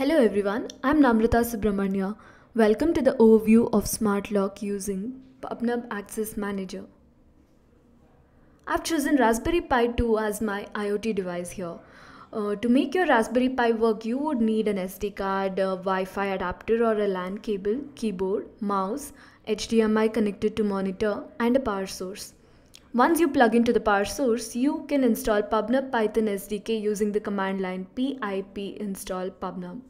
Hello everyone, I'm Namratha Subramanya. Welcome to the overview of Smart Lock using PubNub Access Manager. I've chosen Raspberry Pi 2 as my IoT device here. Uh, to make your Raspberry Pi work, you would need an SD card, Wi-Fi adapter or a LAN cable, keyboard, mouse, HDMI connected to monitor and a power source. Once you plug into the power source, you can install PubNub Python SDK using the command line pip install pubnub.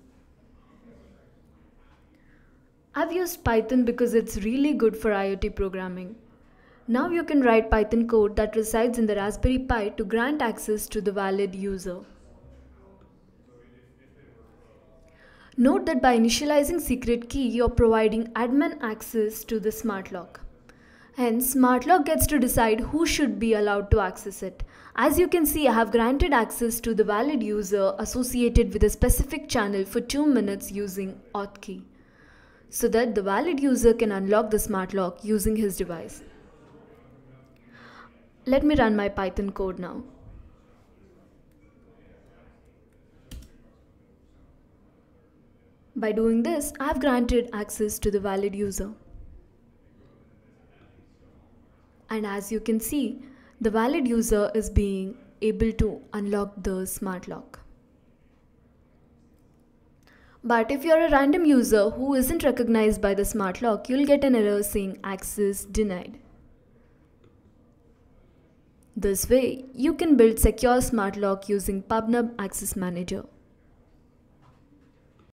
I've used Python because it's really good for IoT programming. Now you can write Python code that resides in the Raspberry Pi to grant access to the valid user. Note that by initializing secret key, you're providing admin access to the smart lock. Hence, SmartLock gets to decide who should be allowed to access it. As you can see, I have granted access to the valid user associated with a specific channel for 2 minutes using auth key, so that the valid user can unlock the SmartLock using his device. Let me run my Python code now. By doing this, I have granted access to the valid user and as you can see the valid user is being able to unlock the smart lock. But if you're a random user who isn't recognized by the smart lock, you'll get an error saying access denied. This way, you can build secure smart lock using PubNub Access Manager.